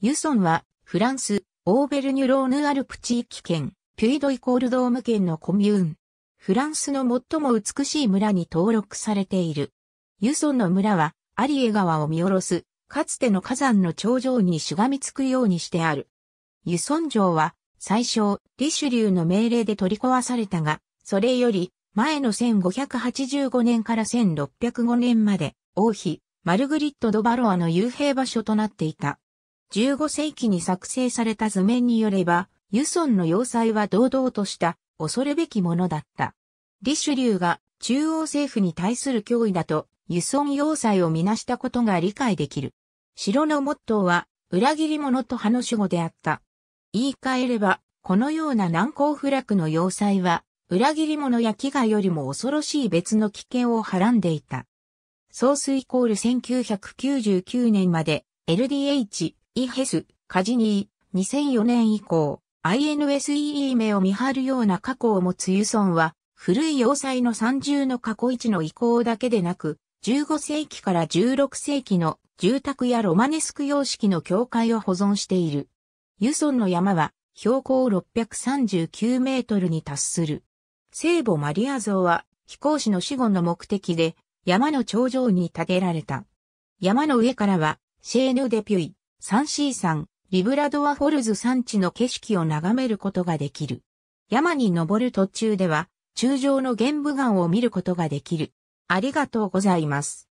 ユソンはフランス、オーベルニュローヌアルプ地域圏、ピュイドイコールドーム県のコミューン。フランスの最も美しい村に登録されている。ユソンの村は、アリエ川を見下ろす、かつての火山の頂上にしがみつくようにしてある。ユソン城は、最初、リシュリューの命令で取り壊されたが、それより、前の1585年から1605年まで、王妃、マルグリット・ド・バロアの幽閉場所となっていた。15世紀に作成された図面によれば、ユソンの要塞は堂々とした恐るべきものだった。リシュリューが中央政府に対する脅威だとユソン要塞をみなしたことが理解できる。城のモットーは裏切り者と派の守護であった。言い換えれば、このような難攻不落の要塞は、裏切り者や飢餓よりも恐ろしい別の危険をはらんでいた。総水イコール1999年まで LDH イヘス、カジニー、2004年以降、INSEE 目を見張るような過去を持つユソンは、古い要塞の三重の過去一の遺構だけでなく、15世紀から16世紀の住宅やロマネスク様式の教会を保存している。ユソンの山は標高639メートルに達する。聖母マリア像は飛行士の死後の目的で山の頂上に建てられた。山の上からはシェーヌ・デピュイ、サンシー山、リブラドアフォルズ山地の景色を眺めることができる。山に登る途中では、中上の玄武岩を見ることができる。ありがとうございます。